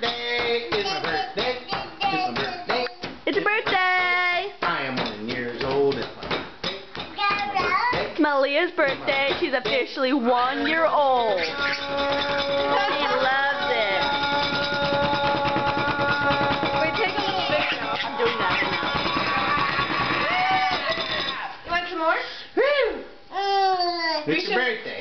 birthday. It's my birthday. It's my birthday. It's a birthday! I am one years old. It's my birthday. It's Malea's birthday. She's officially one year old. She loves it. Wait, take a little bit now. I'm doing that You want some more? Uh, it's your birthday.